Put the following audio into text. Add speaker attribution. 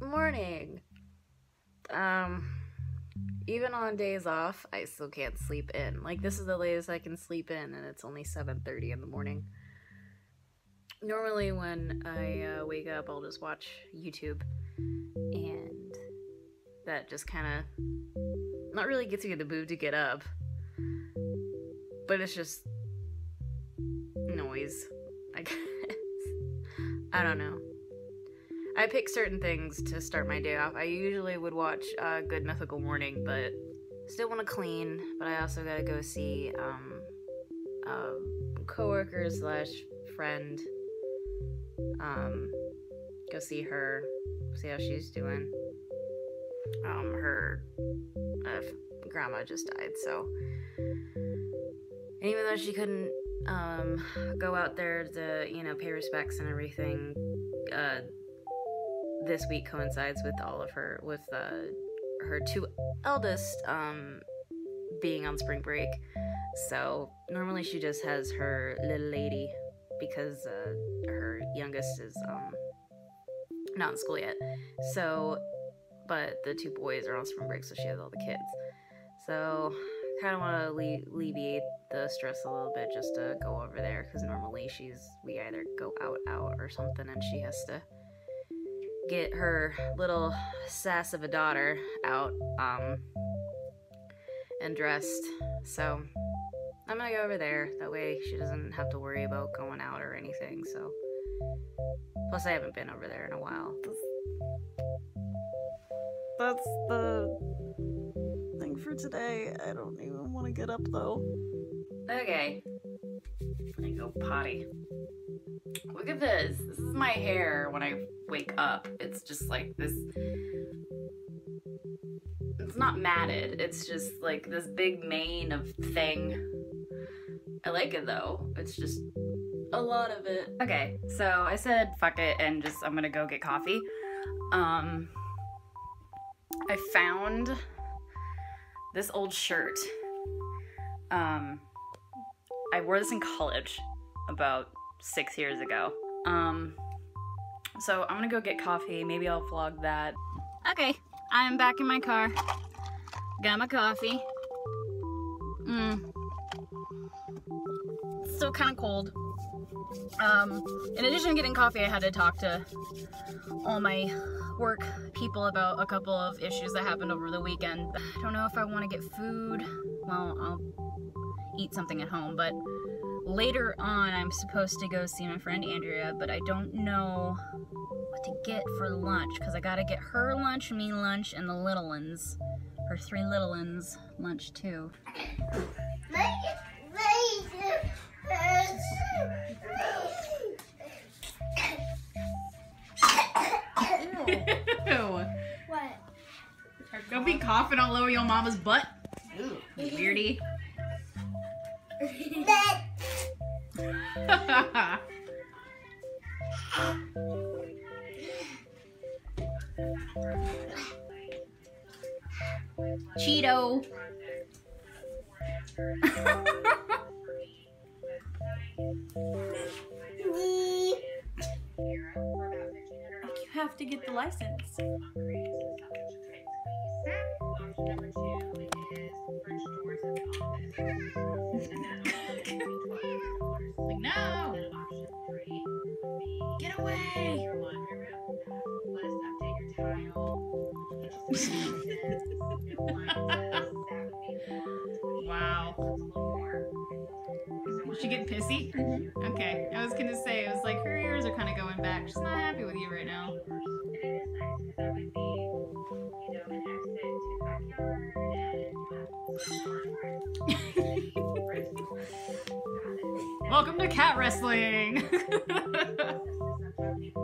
Speaker 1: morning. Um, even on days off, I still can't sleep in. Like this is the latest I can sleep in, and it's only 7:30 in the morning. Normally, when I uh, wake up, I'll just watch YouTube, and that just kind of not really gets me in the mood to get up, but it's just noise. I guess I don't know. I pick certain things to start my day off. I usually would watch uh, Good Mythical Morning, but still want to clean. But I also gotta go see um, coworker slash friend. Um, go see her, see how she's doing. Um, her uh, grandma just died, so and even though she couldn't um, go out there to you know pay respects and everything, uh, this week coincides with all of her with uh, her two eldest um, being on spring break. So normally she just has her little lady because uh, her youngest is um, not in school yet. So, but the two boys are on spring break, so she has all the kids. So, I kind of want to alle- alleviate the stress a little bit just to go over there because normally she's we either go out out or something and she has to get her little sass of a daughter out um and dressed so i'm gonna go over there that way she doesn't have to worry about going out or anything so plus i haven't been over there in a while
Speaker 2: That's the thing for today. I don't even want to get up though.
Speaker 1: Okay. Me go potty. Look at this. This is my hair when I wake up. It's just like this. It's not matted. It's just like this big mane of thing. I like it though. It's just a lot of it. Okay, so I said fuck it and just I'm gonna go get coffee. Um, I found this old shirt. Um, I wore this in college about six years ago. Um, so I'm gonna go get coffee. Maybe I'll vlog that. Okay, I'm back in my car. Got my coffee. Mm. It's still kind of cold. Um, in addition to getting coffee, I had to talk to all my work people about a couple of issues that happened over the weekend. I don't know if I want to get food. Well, I'll eat something at home, but later on I'm supposed to go see my friend Andrea, but I don't know what to get for lunch because I gotta get her lunch, me lunch, and the little ones, her three little ones, lunch too. Don't be coughing all over your mama's butt. Ooh, weirdy. Cheeto.
Speaker 3: You have to get the license.
Speaker 1: Like, no. Get away. wow. She get pissy? Okay. I was gonna say, it was like her ears are kind of going back. She's not happy with you right now. Welcome to cat wrestling!